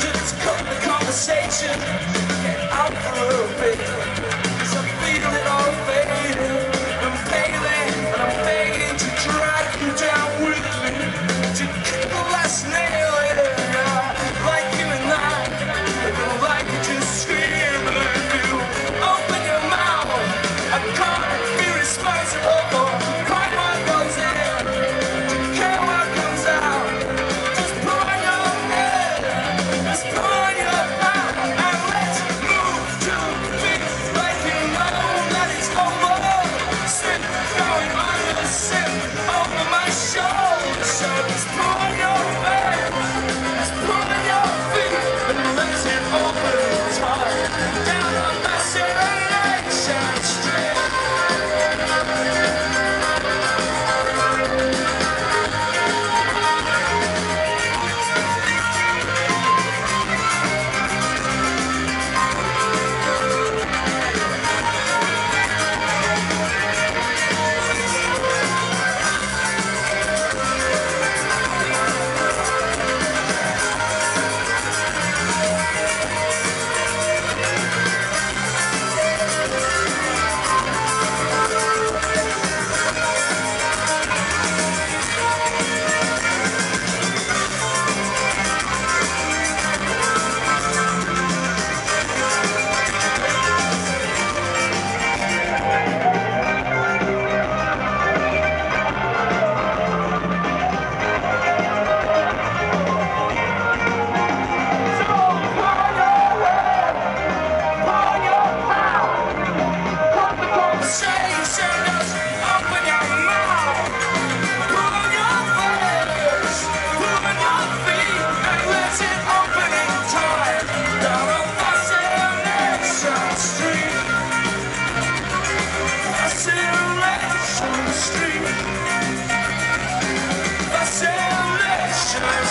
Just cut the conversation and I'm through, baby.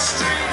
street.